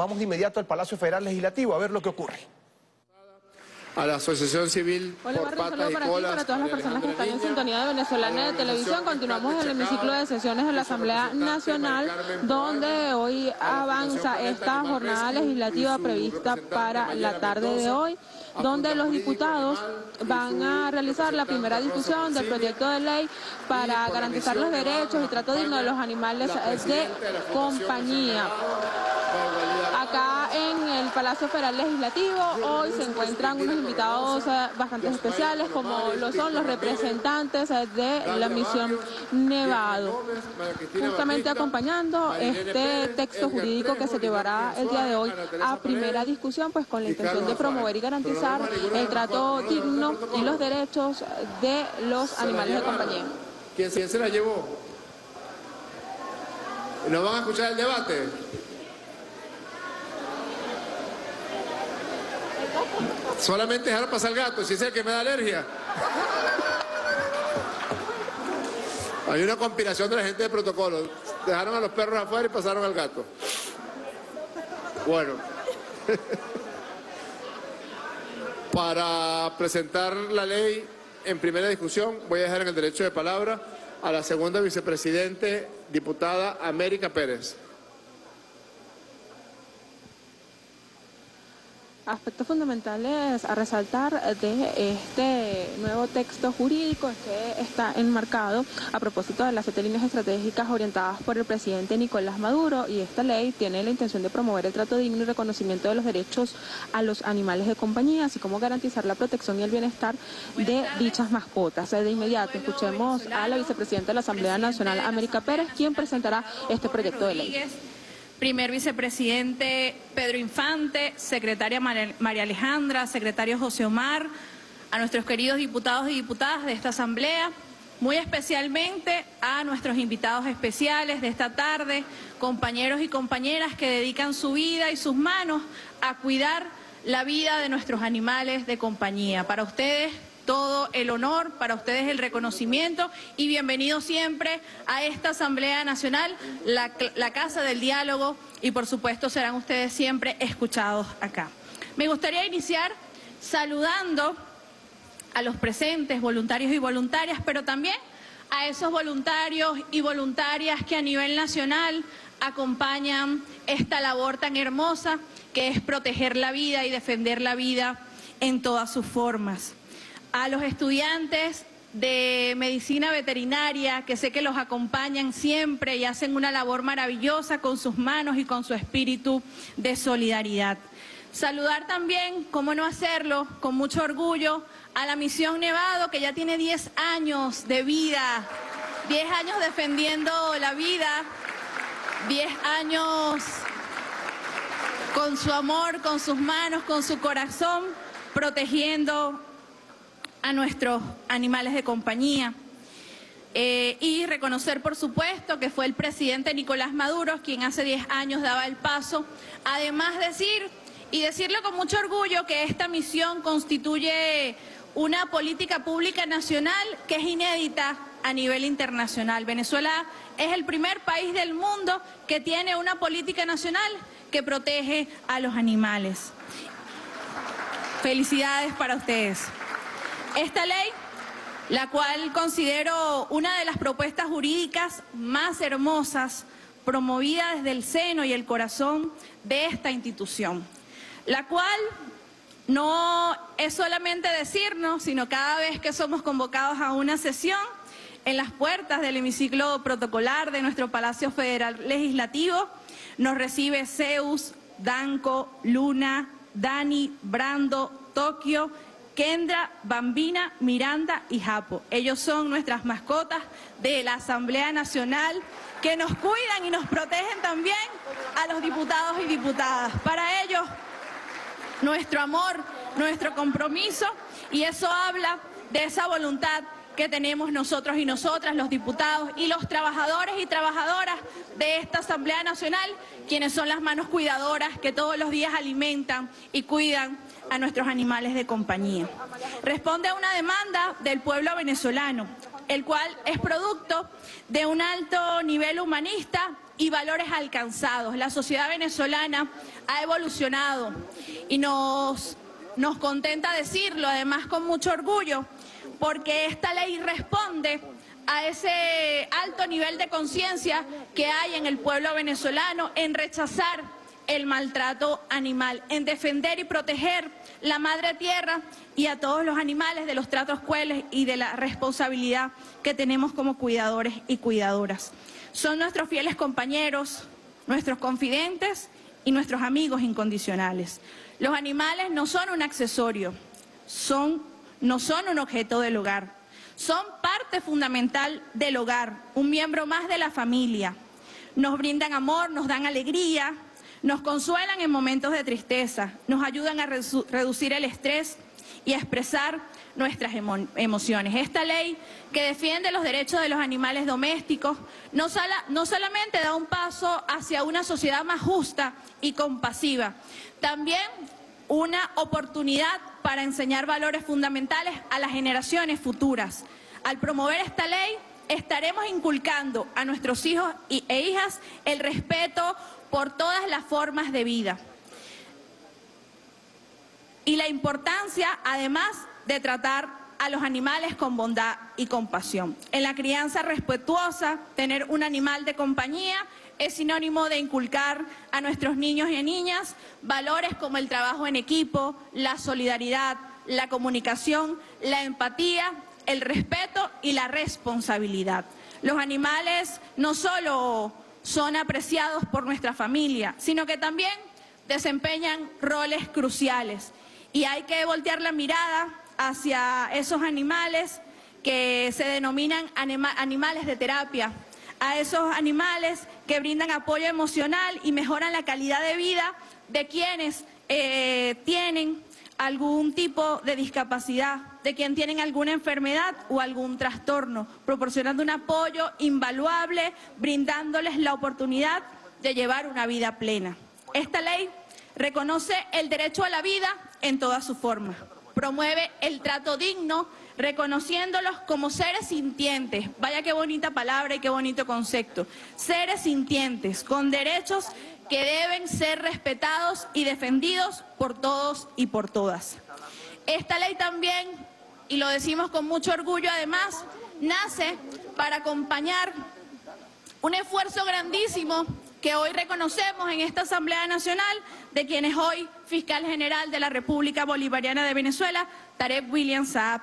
Vamos de inmediato al Palacio Federal Legislativo a ver lo que ocurre a la Asociación Civil Hola, por saludo Patas y para ti y Colas. para todas las personas que están en sintonía de Venezolana de Televisión. Continuamos en el hemiciclo de sesiones de la Asamblea Nacional, donde hoy avanza esta jornada legislativa prevista para la tarde de hoy, donde los diputados van a realizar la primera discusión del proyecto de ley para garantizar los derechos y trato digno de los animales de compañía. El Palacio Federal Legislativo hoy se encuentran unos invitados eh, bastante especiales como lo son los representantes eh, de la misión Nevado, justamente acompañando este texto jurídico que se llevará el día de hoy a primera discusión, pues con la intención de promover y garantizar el trato digno y los derechos de los animales de compañía. ¿Quién se la llevó? ¿Nos van a escuchar el debate? Solamente dejar pasar el gato, si es el que me da alergia. Hay una conspiración de la gente de protocolo. Dejaron a los perros afuera y pasaron al gato. Bueno. Para presentar la ley en primera discusión, voy a dejar en el derecho de palabra a la segunda vicepresidente, diputada América Pérez. Aspectos fundamentales a resaltar de este nuevo texto jurídico es que está enmarcado a propósito de las siete líneas estratégicas orientadas por el presidente Nicolás Maduro y esta ley tiene la intención de promover el trato digno y reconocimiento de los derechos a los animales de compañía, así como garantizar la protección y el bienestar de dichas mascotas. De inmediato escuchemos a la vicepresidenta de la Asamblea Nacional, América Pérez, quien presentará este proyecto de ley primer vicepresidente Pedro Infante, secretaria María Alejandra, secretario José Omar, a nuestros queridos diputados y diputadas de esta asamblea, muy especialmente a nuestros invitados especiales de esta tarde, compañeros y compañeras que dedican su vida y sus manos a cuidar la vida de nuestros animales de compañía. Para ustedes, todo el honor, para ustedes el reconocimiento y bienvenido siempre a esta Asamblea Nacional, la, la Casa del Diálogo y por supuesto serán ustedes siempre escuchados acá. Me gustaría iniciar saludando a los presentes, voluntarios y voluntarias, pero también a esos voluntarios y voluntarias que a nivel nacional acompañan esta labor tan hermosa que es proteger la vida y defender la vida en todas sus formas a los estudiantes de medicina veterinaria, que sé que los acompañan siempre y hacen una labor maravillosa con sus manos y con su espíritu de solidaridad. Saludar también, cómo no hacerlo, con mucho orgullo, a la Misión Nevado, que ya tiene 10 años de vida, 10 años defendiendo la vida, 10 años con su amor, con sus manos, con su corazón, protegiendo a nuestros animales de compañía. Eh, y reconocer, por supuesto, que fue el presidente Nicolás Maduro quien hace 10 años daba el paso. Además, decir, y decirlo con mucho orgullo, que esta misión constituye una política pública nacional que es inédita a nivel internacional. Venezuela es el primer país del mundo que tiene una política nacional que protege a los animales. Felicidades para ustedes. Esta ley, la cual considero una de las propuestas jurídicas más hermosas promovida desde el seno y el corazón de esta institución, la cual no es solamente decirnos, sino cada vez que somos convocados a una sesión en las puertas del hemiciclo protocolar de nuestro Palacio Federal Legislativo, nos recibe Zeus, Danco, Luna, Dani, Brando, Tokio Kendra, Bambina, Miranda y Japo. Ellos son nuestras mascotas de la Asamblea Nacional que nos cuidan y nos protegen también a los diputados y diputadas. Para ellos, nuestro amor, nuestro compromiso y eso habla de esa voluntad que tenemos nosotros y nosotras, los diputados y los trabajadores y trabajadoras de esta Asamblea Nacional, quienes son las manos cuidadoras que todos los días alimentan y cuidan a nuestros animales de compañía. Responde a una demanda del pueblo venezolano, el cual es producto de un alto nivel humanista y valores alcanzados. La sociedad venezolana ha evolucionado y nos, nos contenta decirlo, además con mucho orgullo, porque esta ley responde a ese alto nivel de conciencia que hay en el pueblo venezolano en rechazar el maltrato animal, en defender y proteger la madre tierra y a todos los animales de los tratos crueles y de la responsabilidad que tenemos como cuidadores y cuidadoras. Son nuestros fieles compañeros, nuestros confidentes y nuestros amigos incondicionales. Los animales no son un accesorio, son, no son un objeto del hogar, son parte fundamental del hogar, un miembro más de la familia. Nos brindan amor, nos dan alegría, nos consuelan en momentos de tristeza, nos ayudan a reducir el estrés y a expresar nuestras emociones. Esta ley que defiende los derechos de los animales domésticos no, no solamente da un paso hacia una sociedad más justa y compasiva, también una oportunidad para enseñar valores fundamentales a las generaciones futuras. Al promover esta ley, estaremos inculcando a nuestros hijos e hijas el respeto por todas las formas de vida. Y la importancia, además, de tratar a los animales con bondad y compasión. En la crianza respetuosa, tener un animal de compañía es sinónimo de inculcar a nuestros niños y niñas valores como el trabajo en equipo, la solidaridad, la comunicación, la empatía, el respeto y la responsabilidad. Los animales no solo son apreciados por nuestra familia, sino que también desempeñan roles cruciales. Y hay que voltear la mirada hacia esos animales que se denominan animales de terapia, a esos animales que brindan apoyo emocional y mejoran la calidad de vida de quienes eh, tienen algún tipo de discapacidad, de quien tienen alguna enfermedad o algún trastorno, proporcionando un apoyo invaluable, brindándoles la oportunidad de llevar una vida plena. Esta ley reconoce el derecho a la vida en toda su forma, promueve el trato digno, reconociéndolos como seres sintientes, vaya qué bonita palabra y qué bonito concepto, seres sintientes, con derechos que deben ser respetados y defendidos por todos y por todas. Esta ley también, y lo decimos con mucho orgullo. Además, nace para acompañar un esfuerzo grandísimo que hoy reconocemos en esta Asamblea Nacional de quien es hoy fiscal general de la República Bolivariana de Venezuela, Tarek William Saab,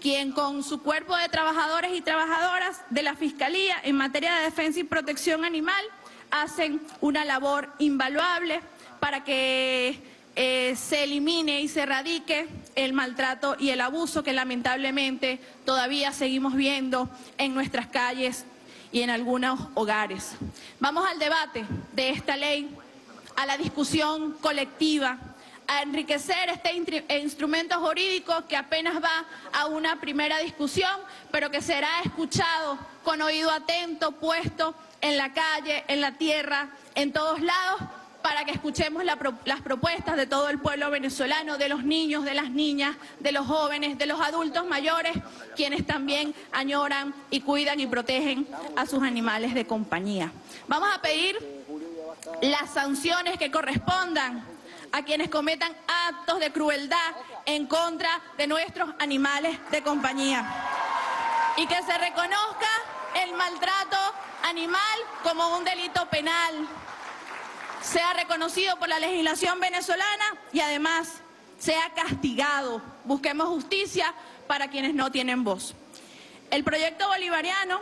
quien con su cuerpo de trabajadores y trabajadoras de la Fiscalía en materia de defensa y protección animal hacen una labor invaluable para que eh, se elimine y se erradique el maltrato y el abuso que lamentablemente todavía seguimos viendo en nuestras calles y en algunos hogares. Vamos al debate de esta ley, a la discusión colectiva, a enriquecer este instrumento jurídico que apenas va a una primera discusión, pero que será escuchado con oído atento, puesto en la calle, en la tierra, en todos lados, para que escuchemos las propuestas de todo el pueblo venezolano, de los niños, de las niñas, de los jóvenes, de los adultos mayores, quienes también añoran y cuidan y protegen a sus animales de compañía. Vamos a pedir las sanciones que correspondan a quienes cometan actos de crueldad en contra de nuestros animales de compañía. Y que se reconozca el maltrato animal como un delito penal, sea reconocido por la legislación venezolana y además sea castigado. Busquemos justicia para quienes no tienen voz. El proyecto bolivariano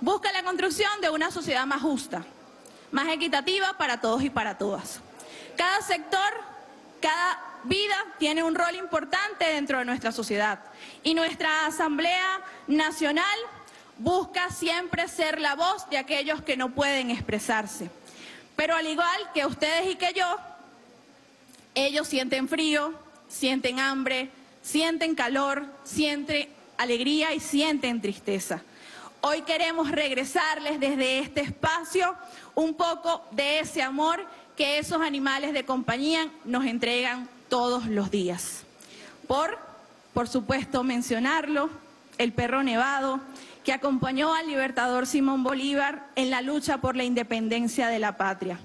busca la construcción de una sociedad más justa, más equitativa para todos y para todas. Cada sector, cada vida tiene un rol importante dentro de nuestra sociedad y nuestra Asamblea Nacional busca siempre ser la voz de aquellos que no pueden expresarse. Pero al igual que ustedes y que yo, ellos sienten frío, sienten hambre, sienten calor, sienten alegría y sienten tristeza. Hoy queremos regresarles desde este espacio un poco de ese amor que esos animales de compañía nos entregan todos los días. Por, por supuesto, mencionarlo, el perro nevado, que acompañó al libertador Simón Bolívar en la lucha por la independencia de la patria.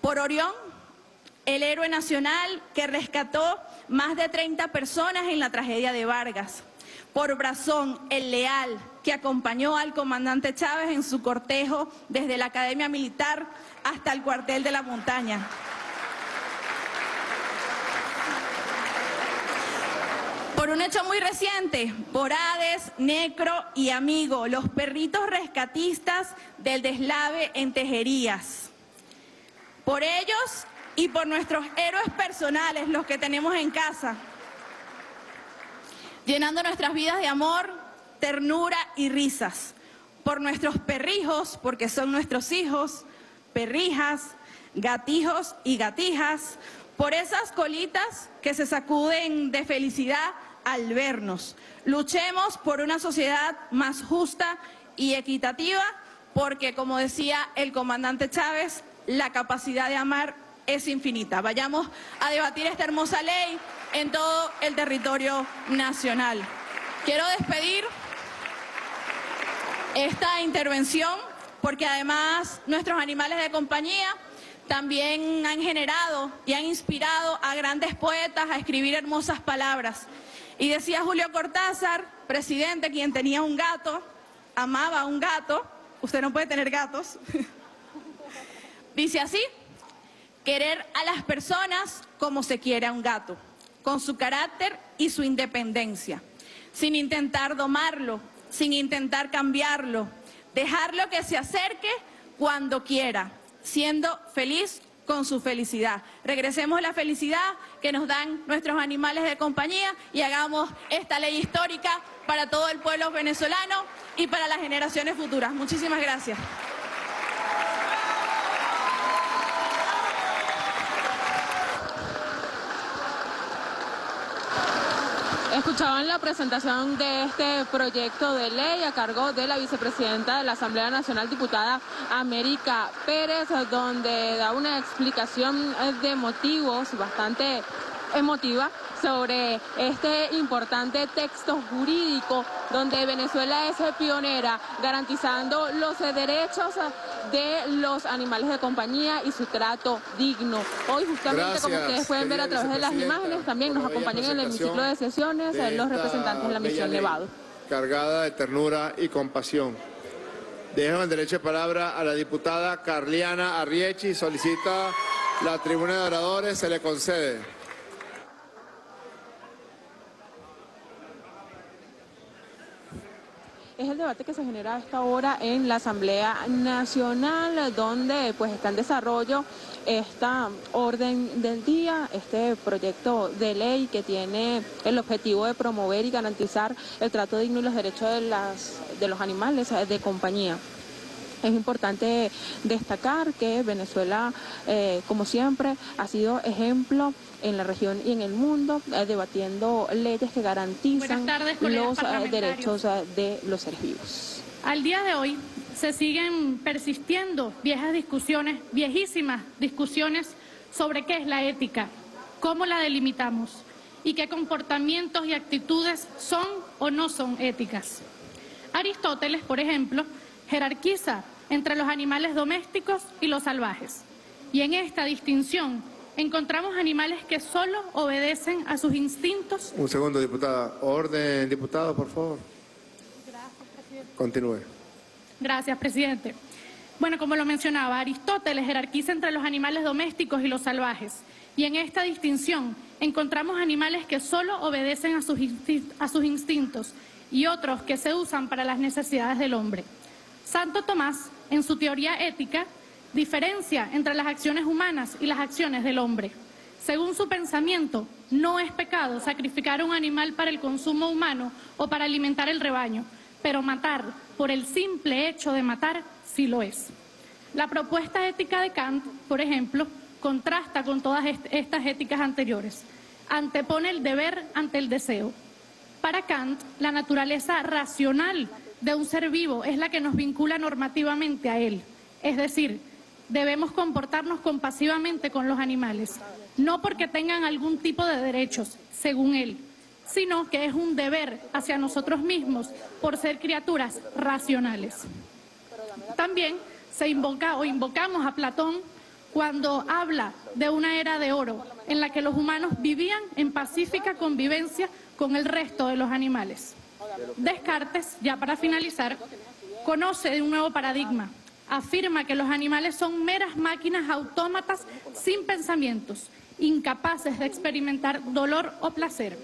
Por Orión, el héroe nacional que rescató más de 30 personas en la tragedia de Vargas. Por Brazón, el leal que acompañó al comandante Chávez en su cortejo desde la Academia Militar hasta el cuartel de la montaña. Por un hecho muy reciente, por Hades, Necro y Amigo, los perritos rescatistas del deslave en Tejerías. Por ellos y por nuestros héroes personales, los que tenemos en casa, llenando nuestras vidas de amor, ternura y risas. Por nuestros perrijos, porque son nuestros hijos, perrijas, gatijos y gatijas, por esas colitas que se sacuden de felicidad al vernos. Luchemos por una sociedad más justa y equitativa, porque como decía el comandante Chávez, la capacidad de amar es infinita. Vayamos a debatir esta hermosa ley en todo el territorio nacional. Quiero despedir esta intervención porque además nuestros animales de compañía también han generado y han inspirado a grandes poetas a escribir hermosas palabras. Y decía Julio Cortázar, presidente, quien tenía un gato, amaba a un gato, usted no puede tener gatos, dice así, querer a las personas como se quiere a un gato, con su carácter y su independencia, sin intentar domarlo, sin intentar cambiarlo, dejarlo que se acerque cuando quiera, siendo feliz con su felicidad. Regresemos la felicidad que nos dan nuestros animales de compañía y hagamos esta ley histórica para todo el pueblo venezolano y para las generaciones futuras. Muchísimas gracias. Escuchaban la presentación de este proyecto de ley a cargo de la vicepresidenta de la Asamblea Nacional, diputada América Pérez, donde da una explicación de motivos bastante emotiva sobre este importante texto jurídico donde Venezuela es pionera garantizando los derechos de los animales de compañía y su trato digno. Hoy justamente como ustedes pueden ver a través de las imágenes también nos acompañan en el hemiciclo de sesiones los representantes de la misión Nevado. Cargada de ternura y compasión. Dejo el derecho de palabra a la diputada Carliana Arriechi. Solicita la tribuna de oradores. Se le concede. Es el debate que se genera a esta hora en la Asamblea Nacional, donde pues está en desarrollo esta orden del día, este proyecto de ley que tiene el objetivo de promover y garantizar el trato digno y los derechos de, las, de los animales de compañía. Es importante destacar que Venezuela, eh, como siempre, ha sido ejemplo en la región y en el mundo, eh, debatiendo leyes que garantizan los eh, derechos eh, de los seres vivos. Al día de hoy se siguen persistiendo viejas discusiones, viejísimas discusiones sobre qué es la ética, cómo la delimitamos y qué comportamientos y actitudes son o no son éticas. Aristóteles, por ejemplo, jerarquiza entre los animales domésticos y los salvajes. Y en esta distinción encontramos animales que solo obedecen a sus instintos. Un segundo, diputada. Orden, diputado, por favor. Gracias, presidente. Continúe. Gracias, presidente. Bueno, como lo mencionaba, Aristóteles jerarquiza entre los animales domésticos y los salvajes. Y en esta distinción encontramos animales que solo obedecen a sus, a sus instintos y otros que se usan para las necesidades del hombre. Santo Tomás, en su teoría ética, diferencia entre las acciones humanas y las acciones del hombre. Según su pensamiento, no es pecado sacrificar un animal para el consumo humano o para alimentar el rebaño, pero matar por el simple hecho de matar sí lo es. La propuesta ética de Kant, por ejemplo, contrasta con todas estas éticas anteriores. Antepone el deber ante el deseo. Para Kant, la naturaleza racional de un ser vivo es la que nos vincula normativamente a él. Es decir, debemos comportarnos compasivamente con los animales, no porque tengan algún tipo de derechos, según él, sino que es un deber hacia nosotros mismos por ser criaturas racionales. También se invoca o invocamos a Platón cuando habla de una era de oro en la que los humanos vivían en pacífica convivencia con el resto de los animales. Descartes, ya para finalizar, conoce un nuevo paradigma. Afirma que los animales son meras máquinas autómatas sin pensamientos, incapaces de experimentar dolor o placer.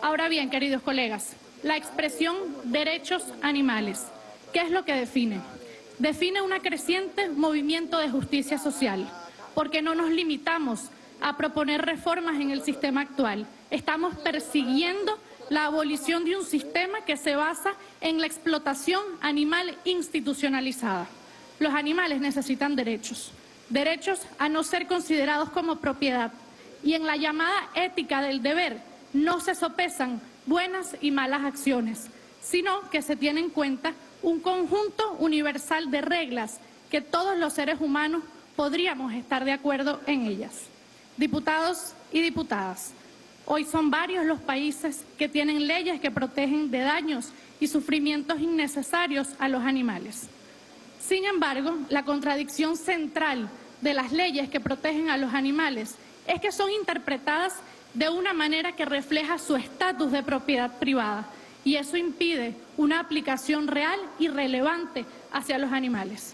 Ahora bien, queridos colegas, la expresión derechos animales, ¿qué es lo que define? define un creciente movimiento de justicia social, porque no nos limitamos a proponer reformas en el sistema actual. Estamos persiguiendo la abolición de un sistema que se basa en la explotación animal institucionalizada. Los animales necesitan derechos, derechos a no ser considerados como propiedad. Y en la llamada ética del deber no se sopesan buenas y malas acciones, sino que se tiene en cuenta un conjunto universal de reglas que todos los seres humanos podríamos estar de acuerdo en ellas. Diputados y diputadas, hoy son varios los países que tienen leyes que protegen de daños y sufrimientos innecesarios a los animales. Sin embargo, la contradicción central de las leyes que protegen a los animales es que son interpretadas de una manera que refleja su estatus de propiedad privada y eso impide una aplicación real y relevante hacia los animales.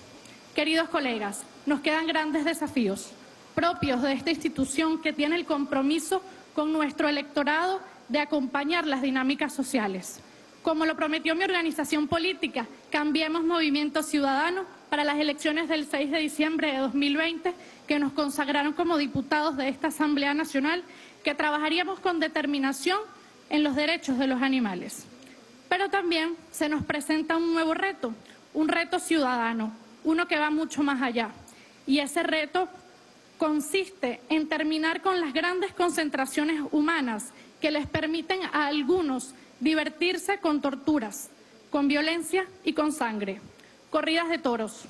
Queridos colegas, nos quedan grandes desafíos propios de esta institución que tiene el compromiso con nuestro electorado de acompañar las dinámicas sociales. Como lo prometió mi organización política, Cambiemos Movimiento Ciudadano para las elecciones del 6 de diciembre de 2020, que nos consagraron como diputados de esta Asamblea Nacional, que trabajaríamos con determinación en los derechos de los animales. Pero también se nos presenta un nuevo reto, un reto ciudadano, uno que va mucho más allá. Y ese reto consiste en terminar con las grandes concentraciones humanas que les permiten a algunos divertirse con torturas, con violencia y con sangre, corridas de toros,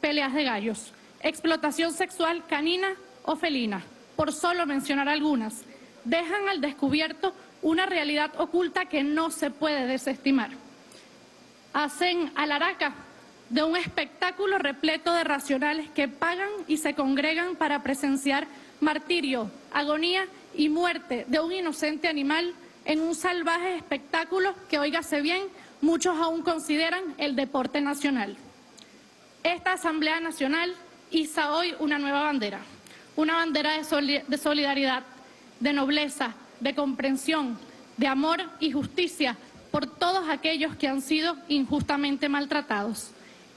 peleas de gallos, explotación sexual canina o felina, por solo mencionar algunas, dejan al descubierto una realidad oculta que no se puede desestimar. Hacen alaraca de un espectáculo repleto de racionales que pagan y se congregan para presenciar martirio, agonía y muerte de un inocente animal en un salvaje espectáculo que, óigase bien, muchos aún consideran el deporte nacional. Esta Asamblea Nacional iza hoy una nueva bandera, una bandera de solidaridad, de nobleza, de comprensión, de amor y justicia por todos aquellos que han sido injustamente maltratados.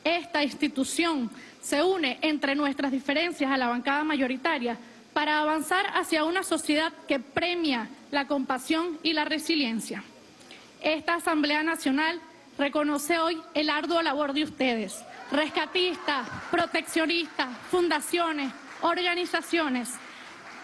Esta institución se une entre nuestras diferencias a la bancada mayoritaria para avanzar hacia una sociedad que premia la compasión y la resiliencia. Esta Asamblea Nacional reconoce hoy el arduo labor de ustedes, rescatistas, proteccionistas, fundaciones, organizaciones,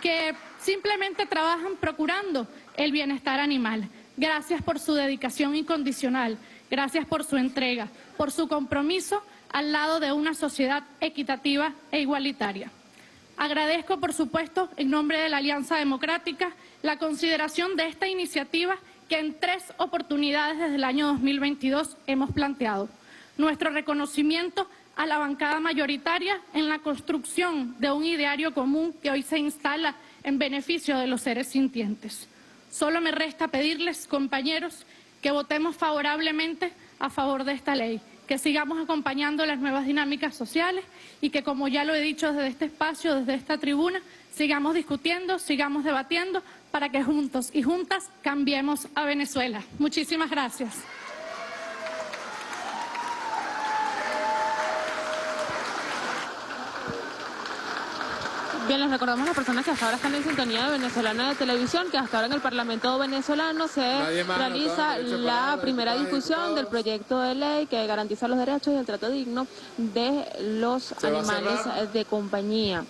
que simplemente trabajan procurando el bienestar animal. Gracias por su dedicación incondicional, gracias por su entrega, por su compromiso al lado de una sociedad equitativa e igualitaria. Agradezco, por supuesto, en nombre de la Alianza Democrática, la consideración de esta iniciativa que en tres oportunidades desde el año 2022 hemos planteado. Nuestro reconocimiento a la bancada mayoritaria en la construcción de un ideario común que hoy se instala en beneficio de los seres sintientes. Solo me resta pedirles, compañeros, que votemos favorablemente a favor de esta ley, que sigamos acompañando las nuevas dinámicas sociales y que, como ya lo he dicho desde este espacio, desde esta tribuna, sigamos discutiendo, sigamos debatiendo para que juntos y juntas cambiemos a Venezuela. Muchísimas gracias. Bien, les recordamos a las personas que hasta ahora están en sintonía de Venezolana de Televisión, que hasta ahora en el Parlamento venezolano se realiza la primera discusión del proyecto de ley que garantiza los derechos y el trato digno de los animales de compañía.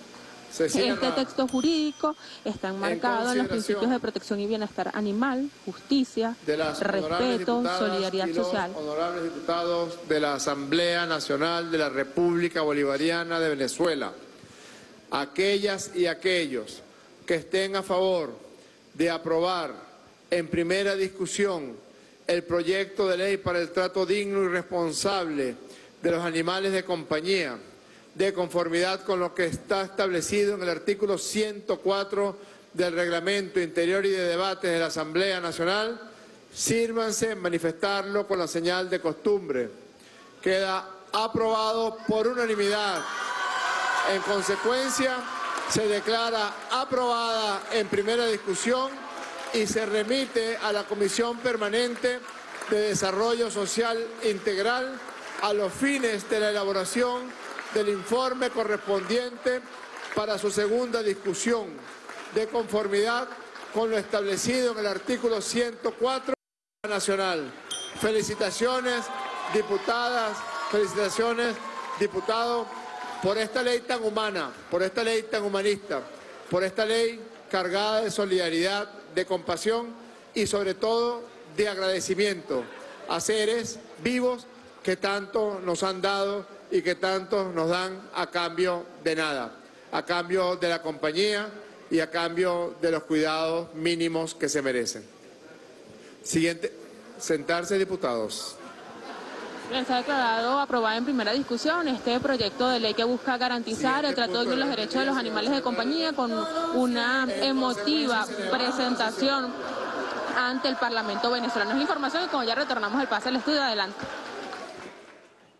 Este texto jurídico está enmarcado en, los principios de protección y bienestar animal, justicia, respeto, solidaridad social. Honorables diputados de la Asamblea Nacional de la República Bolivariana de Venezuela aquellas y aquellos que estén a favor de aprobar en primera discusión el proyecto de ley para el trato digno y responsable de los animales de compañía, de conformidad con lo que está establecido en el artículo 104 del Reglamento Interior y de Debates de la Asamblea Nacional, sírvanse en manifestarlo con la señal de costumbre. Queda aprobado por unanimidad. En consecuencia, se declara aprobada en primera discusión y se remite a la Comisión Permanente de Desarrollo Social Integral a los fines de la elaboración del informe correspondiente para su segunda discusión, de conformidad con lo establecido en el artículo 104 Nacional. Felicitaciones, diputadas, felicitaciones, diputados, por esta ley tan humana, por esta ley tan humanista, por esta ley cargada de solidaridad, de compasión y sobre todo de agradecimiento a seres vivos que tanto nos han dado y que tanto nos dan a cambio de nada, a cambio de la compañía y a cambio de los cuidados mínimos que se merecen. Siguiente, sentarse diputados. Se ha declarado aprobada en primera discusión este proyecto de ley que busca garantizar el trato de los derechos de los animales de compañía con una emotiva presentación ante el Parlamento venezolano. Es la información y como ya retornamos el pase al estudio, adelante.